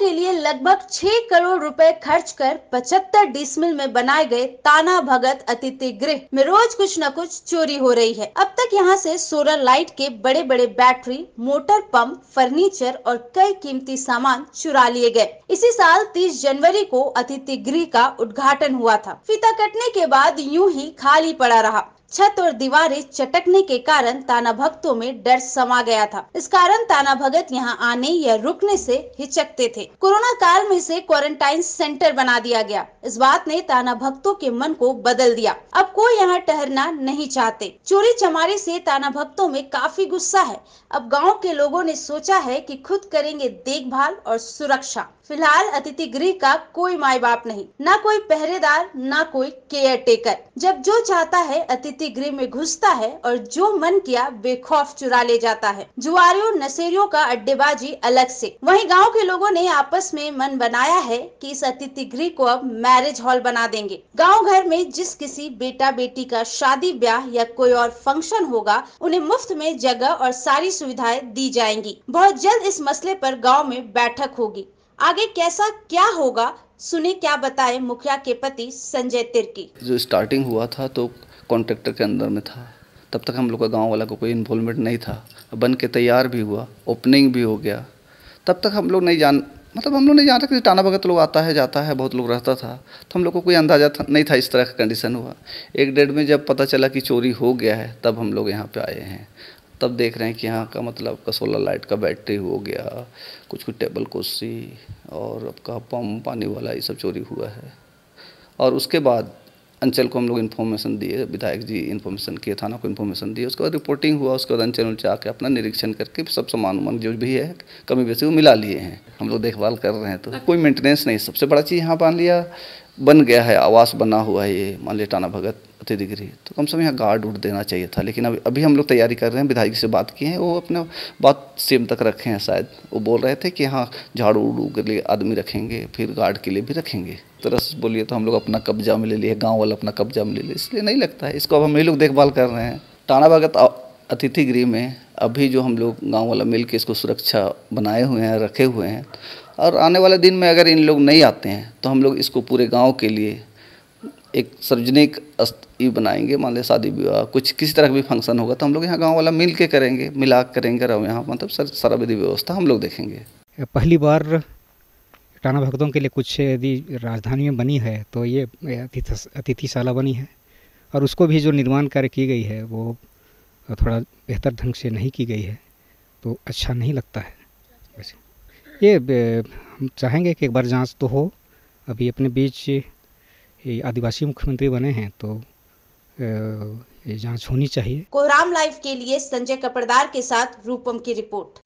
के लिए लगभग छह करोड़ रुपए खर्च कर पचहत्तर डिसमिल में बनाए गए ताना भगत अतिथि गृह में रोज कुछ न कुछ चोरी हो रही है। अब तक यहाँ से सोलर लाइट के बड़े बड़े बैटरी, मोटर पंप, फर्नीचर और कई कीमती सामान चुरा लिए गए। इसी साल 30 जनवरी को अतिथि गृह का उद्घाटन हुआ था। फीता कटने के बाद यूँ ही खाली पड़ा रहा। छत और दीवारें चटकने के कारण ताना भक्तों में डर समा गया था। इस कारण ताना भगत यहाँ आने या रुकने से हिचकते थे। कोरोना काल में इसे क्वारंटाइन सेंटर बना दिया गया। इस बात ने ताना भक्तों के मन को बदल दिया। अब कोई यहाँ ठहरना नहीं चाहते। चोरी चमारी से ताना भक्तों में काफ़ी गुस्सा है। अब गाँव के लोगों ने सोचा है की खुद करेंगे देखभाल और सुरक्षा। फ़िलहाल अतिथि गृह का कोई माए बाप नहीं, ना कोई पहरेदार, ना कोई केयर टेकर जब जो चाहता है, अतिथि गृह में घुसता है और जो मन किया, बेखौफ चुरा ले जाता है। जुआरियों, नशेरियों का अड्डेबाजी अलग से। वहीं गाँव के लोगों ने आपस में मन बनाया है कि इस अतिथि गृह को अब मैरिज हॉल बना देंगे। गाँव घर में जिस किसी बेटा बेटी का शादी, ब्याह या कोई और फ़ंक्शन होगा, उन्हें मुफ़्त में जगह और सारी सुविधाएँ दी जाएँगी। बहुत जल्द इस मसले पर गाँव में बैठक होगी। आगे कैसा, क्या होगा? सुने क्या बताए मुखिया के पति संजय तिर्की। जो स्टार्टिंग हुआ था तो कॉन्ट्रेक्टर के अंदर में था। तब तक हम लोग का गाँव वाला को कोई इन्वॉल्वमेंट नहीं था। बन के तैयार भी हुआ ओपनिंग भी हो गया। तब तक हम लोग नहीं जान मतलब हम लोग नहीं जानते कि टाना भगत लोग आता है, जाता है, बहुत लोग रहता था। तो हम लोग को कोई अंदाज़ा था, नहीं था इस तरह का कंडीशन हुआ। एक डेढ़ में जब पता चला कि चोरी हो गया है, तब हम लोग यहाँ पे आए हैं। तब देख रहे हैं कि यहाँ का मतलब आपका सोलर लाइट का बैटरी हो गया कुछ कुछ टेबल कुर्सी और आपका पम्प पानी वाला ये सब चोरी हुआ है। और उसके बाद अंचल को हम लोग इन्फॉर्मेशन दिए विधायक जी इन्फॉर्मेशन किए थाना को इन्फॉर्मेशन दिए उसके बाद रिपोर्टिंग हुआ उसके बाद अंचल उनसे आके अपना निरीक्षण करके सब सामान उमान जो भी है कमी बेसी वो मिला लिए हैं। हम लोग देखभाल कर रहे हैं तो कोई मेंटेनेंस नहीं सबसे बड़ा चीज़ यहाँ मान लिया बन गया है आवास बना हुआ है ये मान लिया टाना भगत। अतिथि गृह तो कम से कम यहाँ गार्ड उड़ देना चाहिए था, लेकिन अभी अभी हम लोग तैयारी कर रहे हैं, विधायक से बात किए हैं, वो अपना बात सेम तक रखे हैं शायद। वो बोल रहे थे कि हाँ झाड़ू उड़ू के लिए आदमी रखेंगे, फिर गार्ड के लिए भी रखेंगे। तरह से बोलिए तो हम लोग अपना कब्जा में ले लिए, गाँव वाला अपना कब्जा में ले लिए, इसलिए नहीं लगता है। इसको अब हम ही लोग देखभाल कर रहे हैं। टाना भगत अतिथि गृह में अभी जो हम लोग गाँव वाला मिल के इसको सुरक्षा बनाए हुए हैं, रखे हुए हैं, और आने वाले दिन में अगर इन लोग नहीं आते हैं तो हम लोग इसको पूरे गाँव के लिए एक सार्वजनिक ई बनाएँगे, मान लें शादी विवाह, कुछ किसी तरह का भी फ़ंक्शन होगा तो हम लोग यहाँ गाँव वाला मिल के करेंगे, मिला करेंगे और यहाँ मतलब सर सारा विधि व्यवस्था हम लोग देखेंगे। पहली बार टाना भक्तों के लिए कुछ यदि राजधानी में बनी है तो ये अतिथिशाला बनी है, और उसको भी जो निर्माण कार्य की गई है, वो थोड़ा बेहतर ढंग से नहीं की गई है तो अच्छा नहीं लगता है। वैसे। ये हम चाहेंगे कि एक बार जाँच तो हो, अभी अपने बीच ये आदिवासी मुख्यमंत्री बने हैं तो ये जाँच होनी चाहिए। कोहराम लाइव के लिए संजय कपड़दार के साथ रूपम की रिपोर्ट।